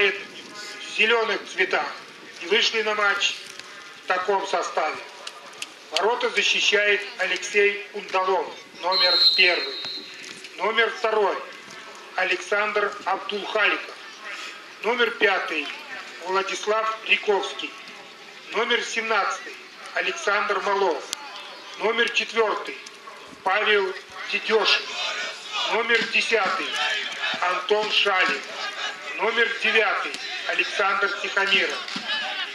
Выступает в зеленых цветах и вышли на матч в таком составе. Ворота защищает Алексей Ундалов, номер первый. Номер второй Александр Абдулхаликов. Номер пятый Владислав Риковский. Номер 17 Александр Малов. Номер четвертый Павел Дедешин. Номер 10 Антон Шалин. Номер 9 Александр Тихомиров.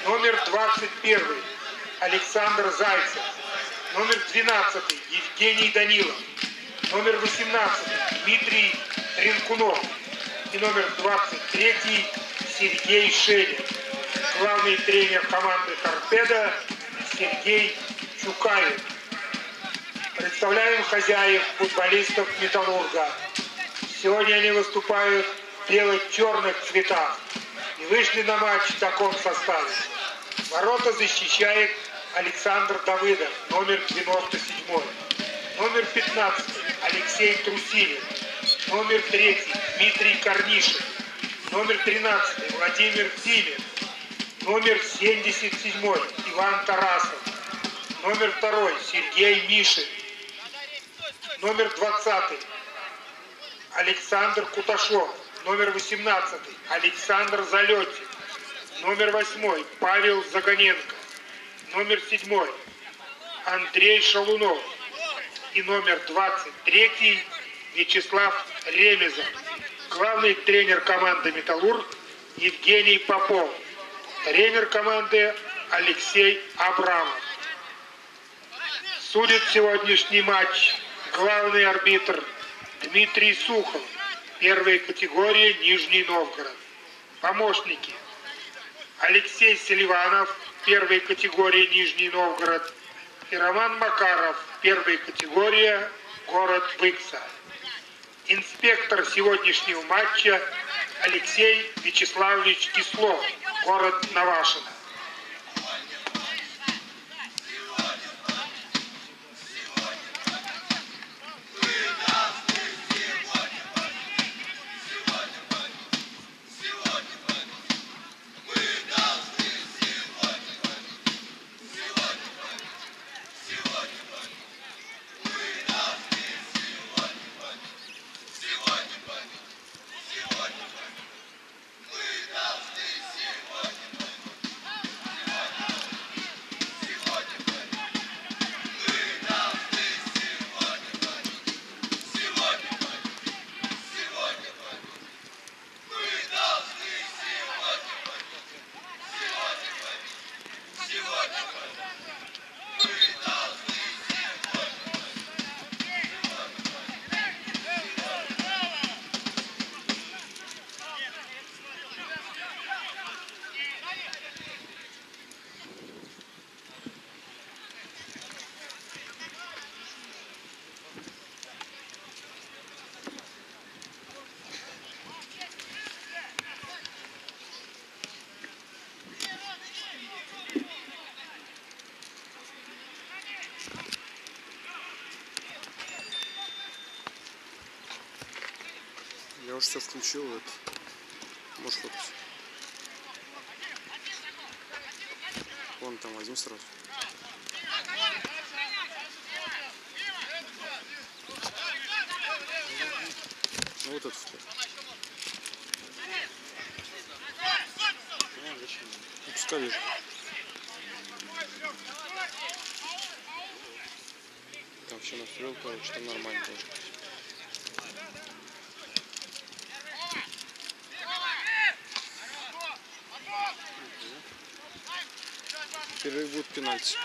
Номер 21 Александр Зайцев. Номер 12 Евгений Данилов. Номер 18 Дмитрий Ренкунов. И номер 23 Сергей Шелин. Главный тренер команды «Торпеда» Сергей Чукаев. Представляем хозяев футболистов «Металлурга». Сегодня они выступают в бело-черных цветах и вышли на матч в таком составе. Ворота защищает Александр Давыдов, номер 97. Номер 15 Алексей Трусилин. Номер 3 Дмитрий Корнишин. Номер 13 Владимир Тимин. Номер 77 Иван Тарасов. Номер 2 Сергей Мишин. Номер 20 Александр Куташов. Номер 18 Александр Залетин. Номер 8 Павел Загоненко. Номер 7 Андрей Шалунов. И номер 23 Вячеслав Ремезов. Главный тренер команды «Металлург» Евгений Попов. Тренер команды Алексей Абрамов. Судит сегодняшний матч главный арбитр Дмитрий Сухов, первая категория Нижний Новгород. Помощники Алексей Селиванов, первая категория Нижний Новгород, и Роман Макаров, первая категория город Выкса. Инспектор сегодняшнего матча Алексей Вячеславович Кислов, город Навашино. Сейчас включил вот. Можешь фотос. Вон там возьми сразу. Ну вот этот фото. Ну? Ну, пускай. Там все настроил, короче, там нормально должно Перерыв будет пенальти.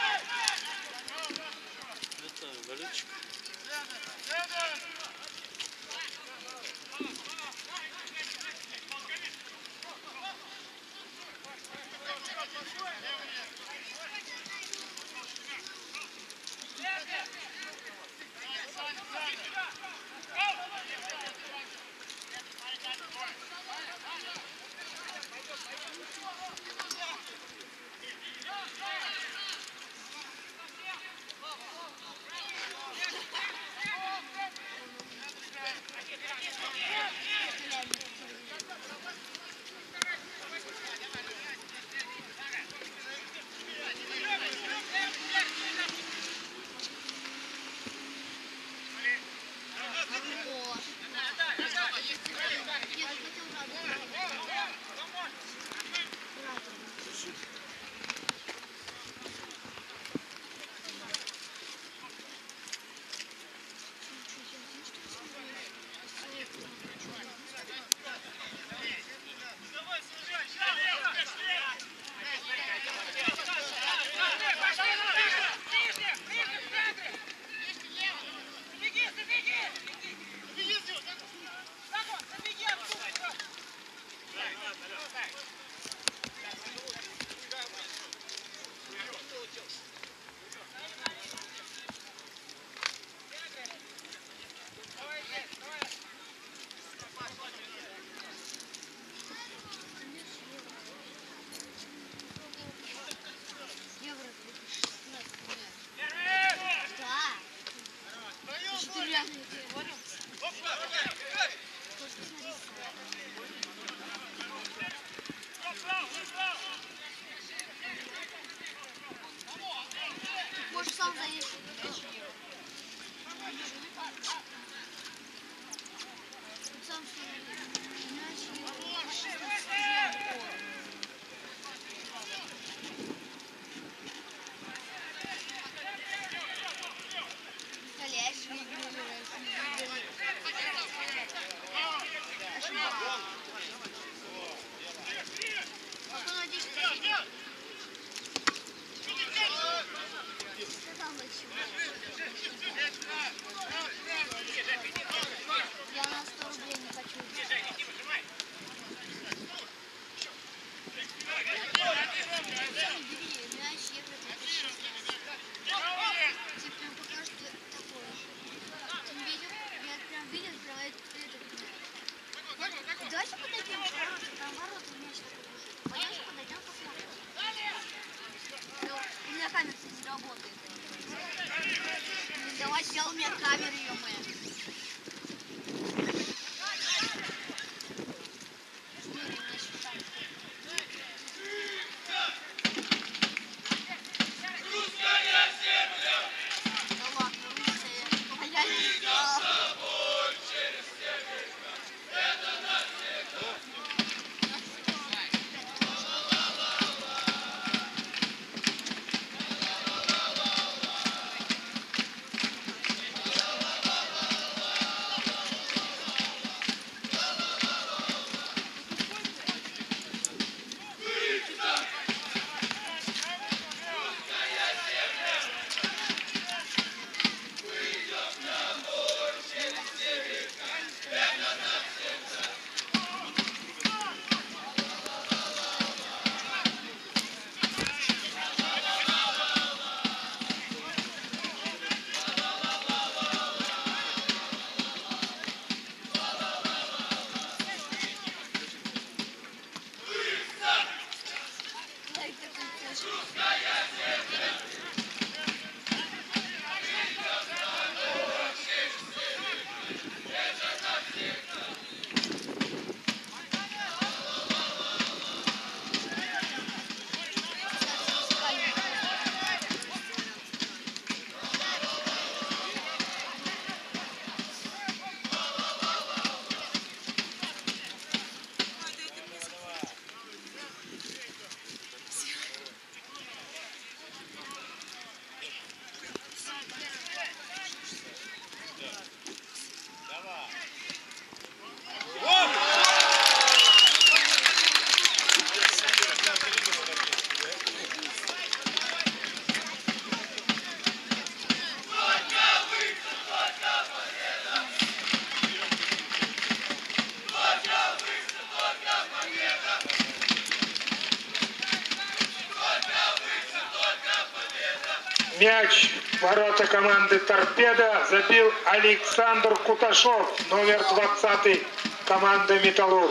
Мяч ворота команды «Торпеда» забил Александр Куташов, номер 20 команда «Металлург».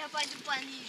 要不然就不玩你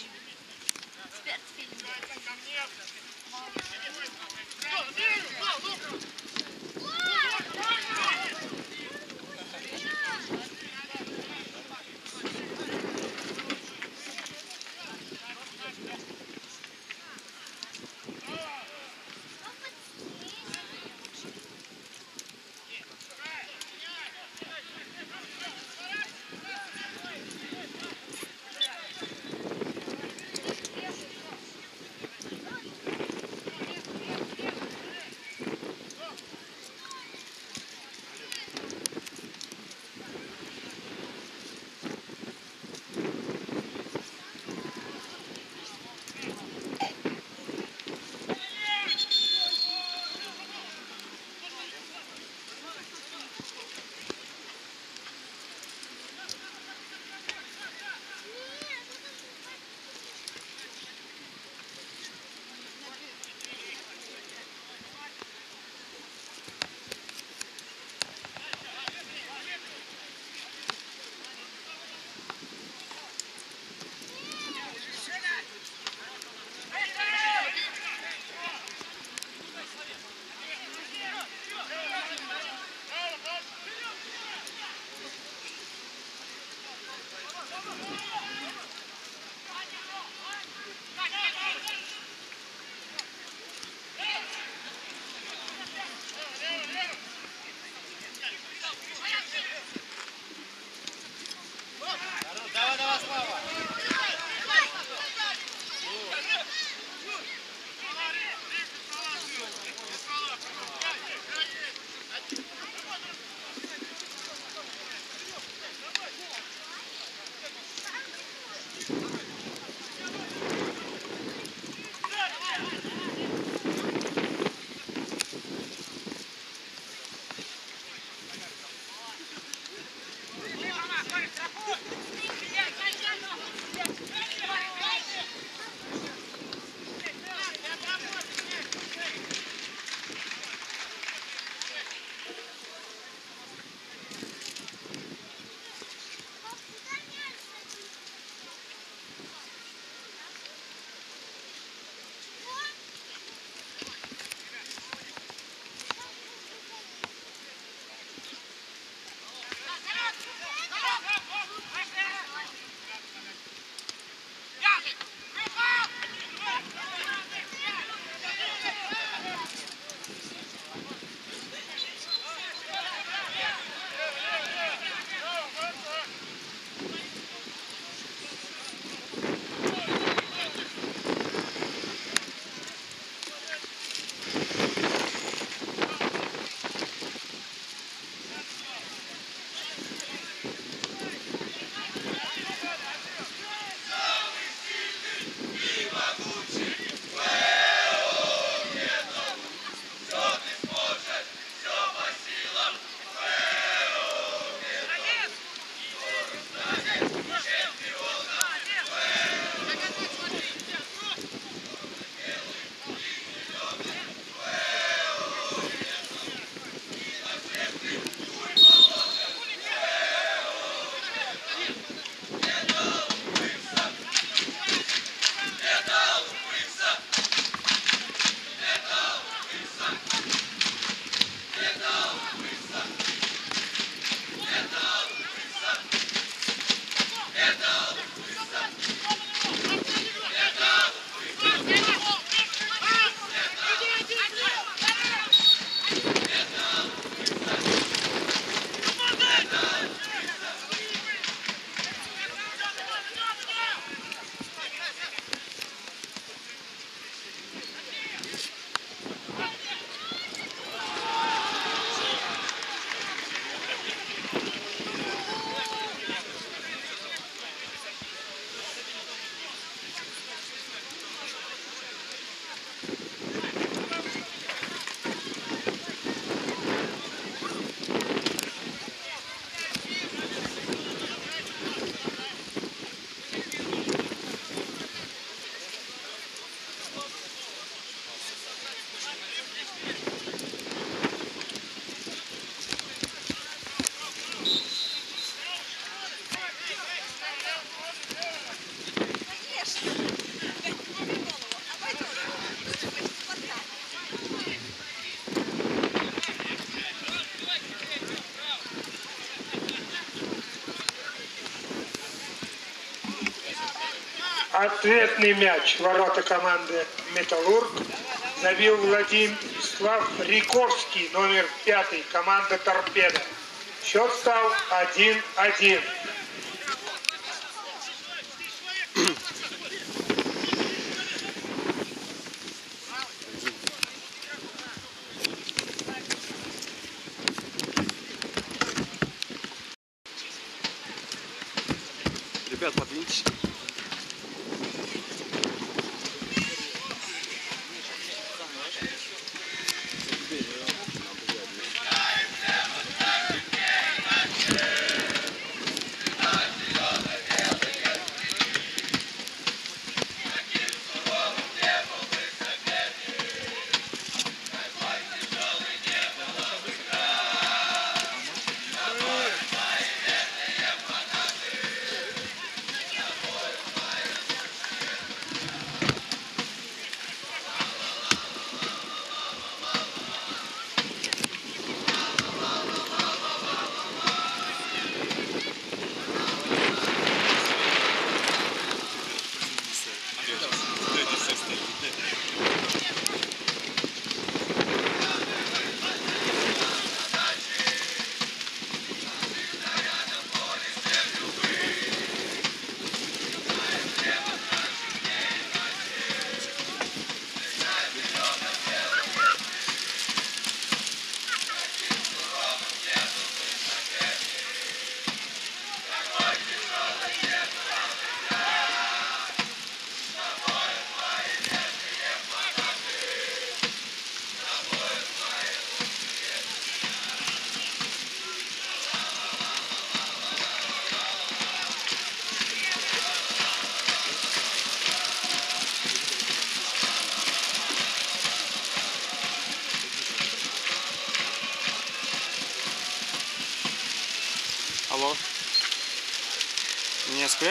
Ответный мяч ворота команды «Металлург» забил Владислав Риковский, номер пятый, команда «Торпеда». Счет стал 1-1.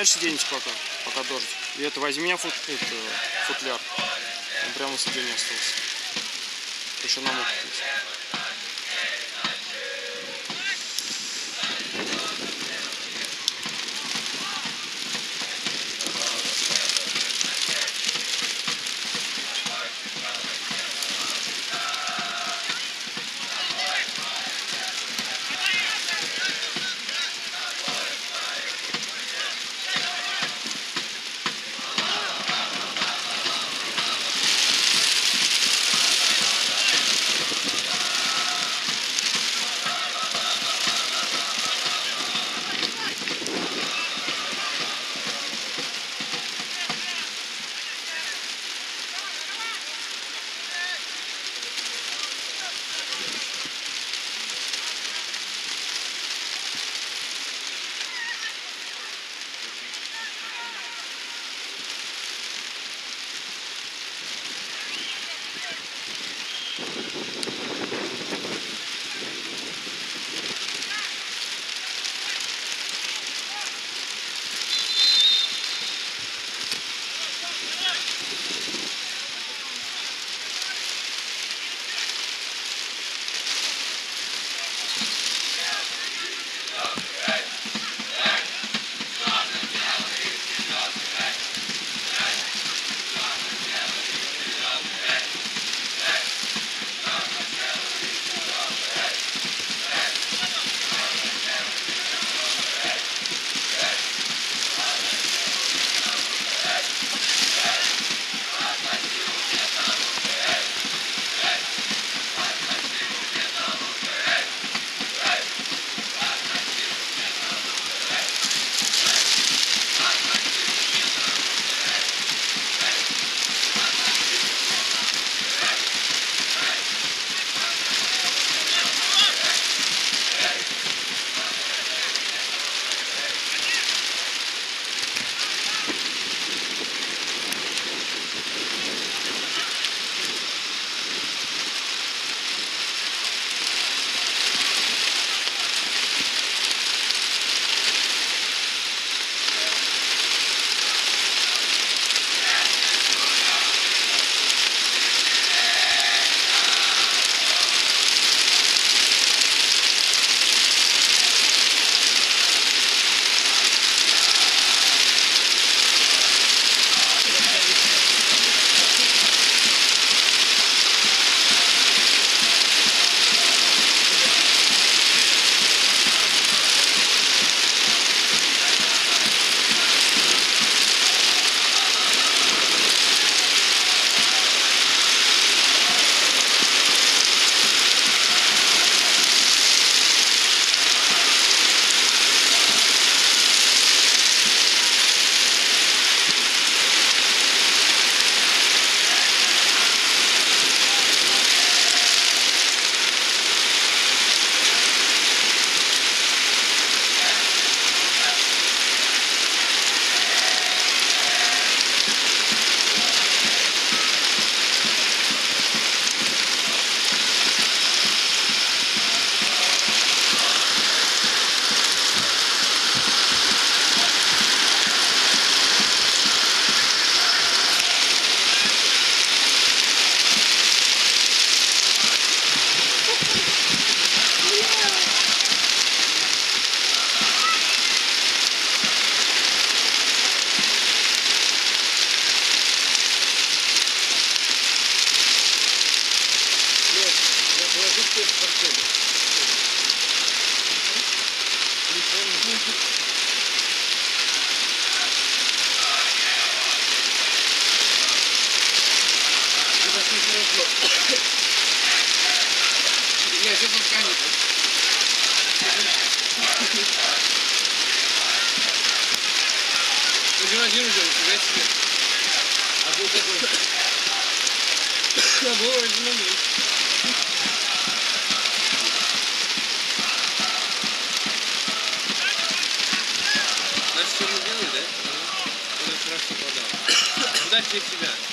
Спрячьте где-нибудь пока, пока дождь. И это возьми меня фут, это, футляр. Он прямо в себе не остался. Еще на мокрый. Aslında bu orijinal değil. Nasıl değil mi de? Bu da çorap topu adam. Bu da çeşitli.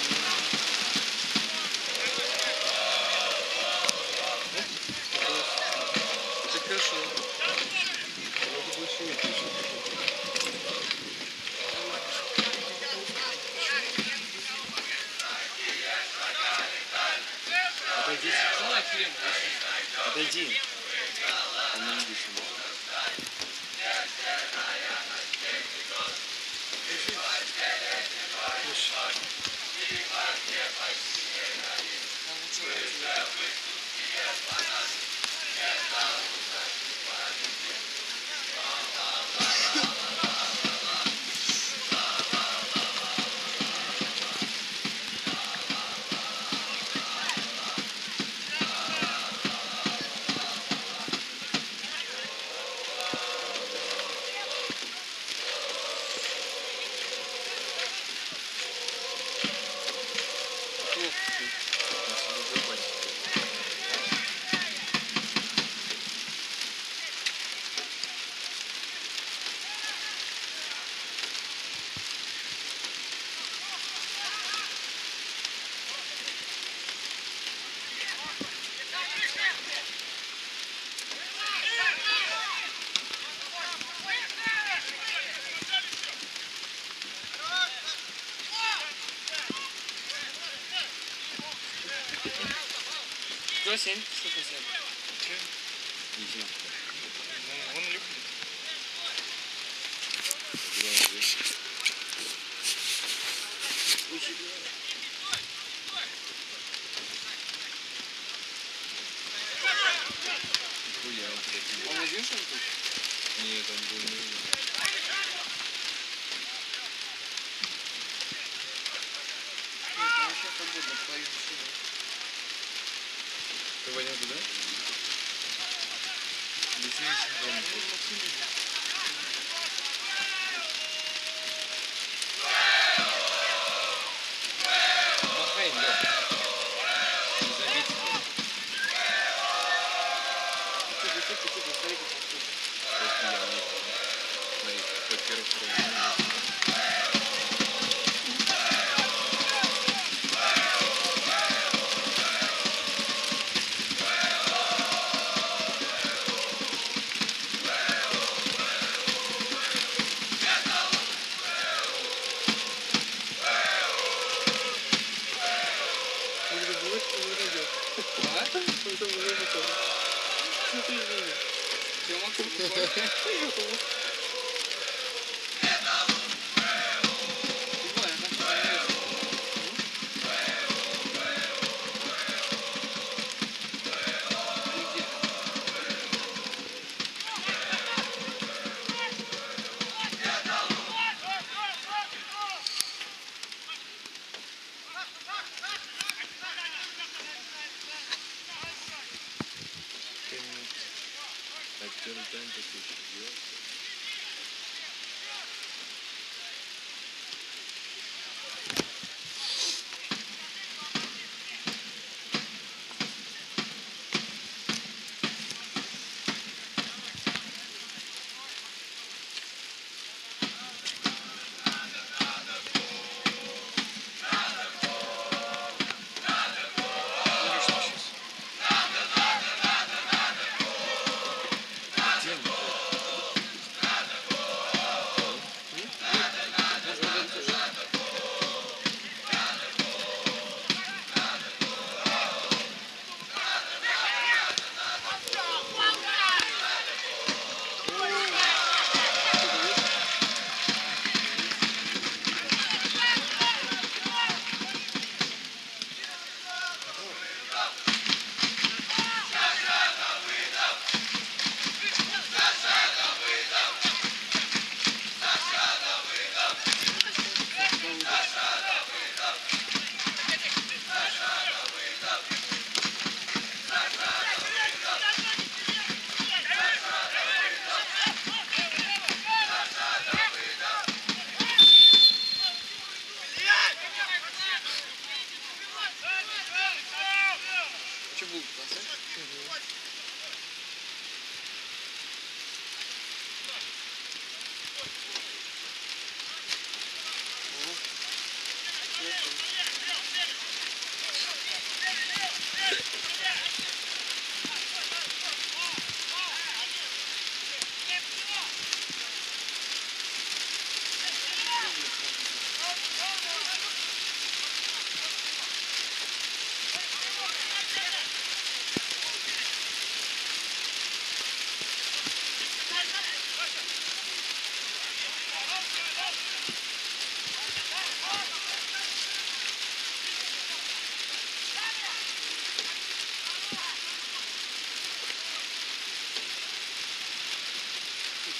presentes.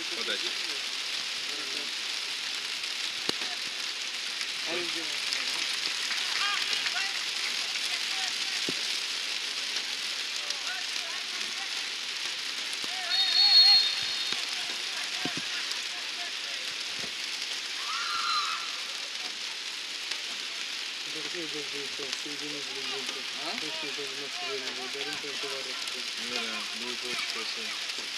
подачи. А? Ну да, будет очень красиво.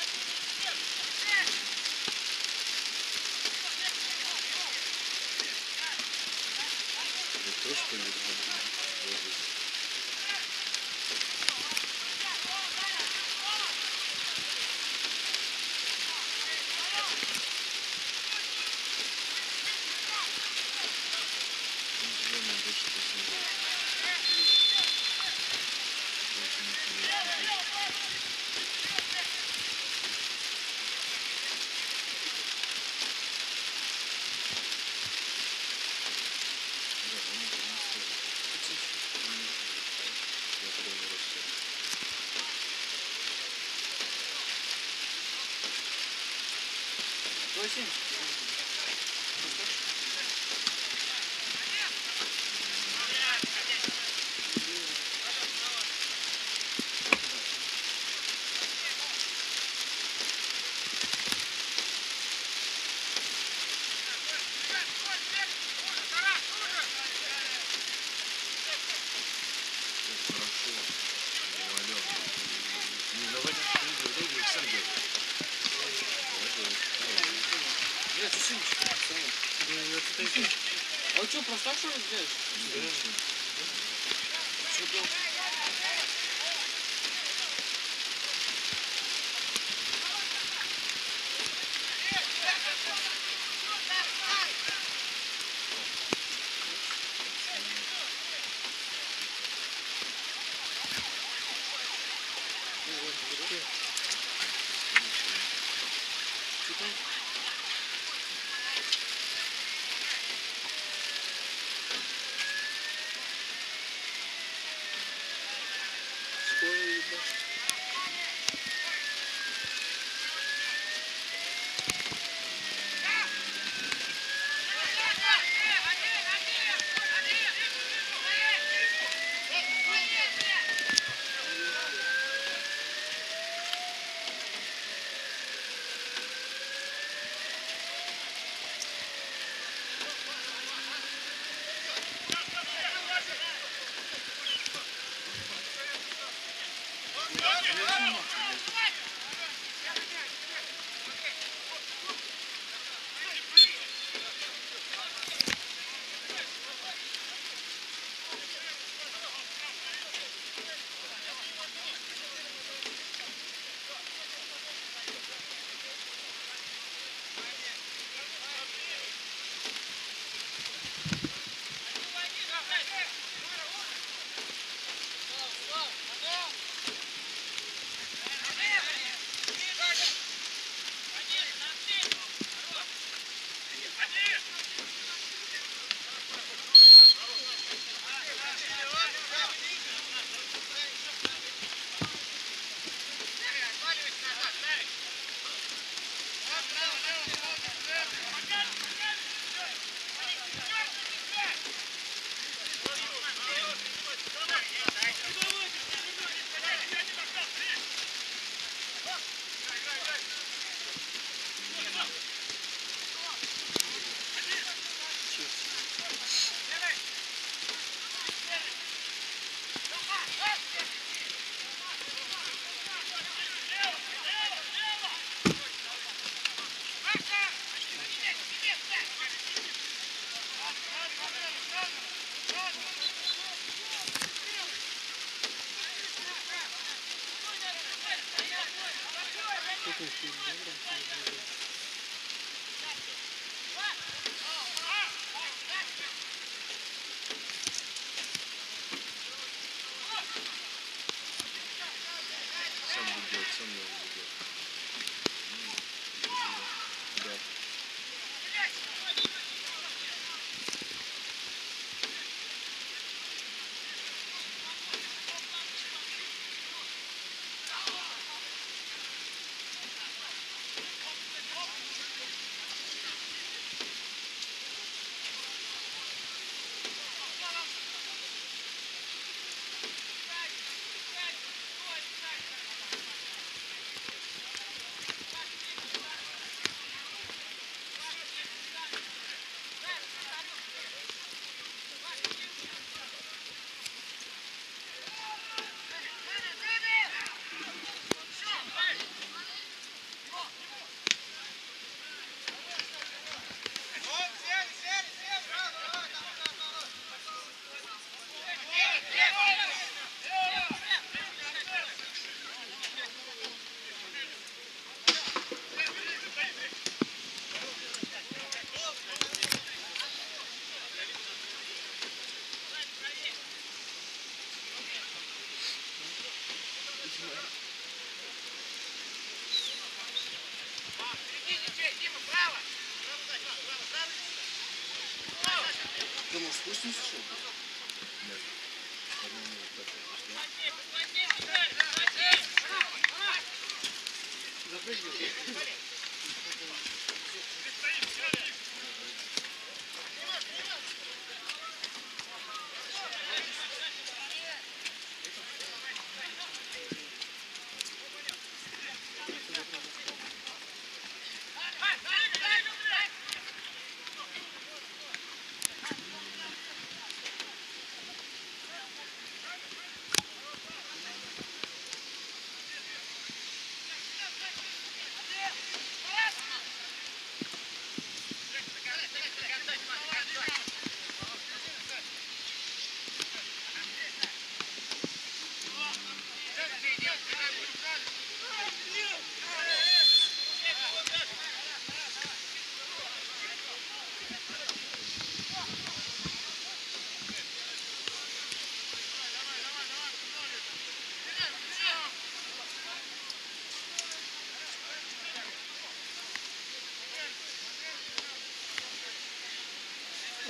fishing.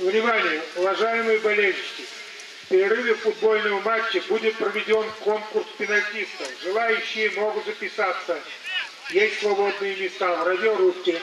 Внимание, уважаемые болельщики! В перерыве футбольного матча будет проведен конкурс пенальтистов. Желающие могут записаться. Есть свободные места в радиорубке.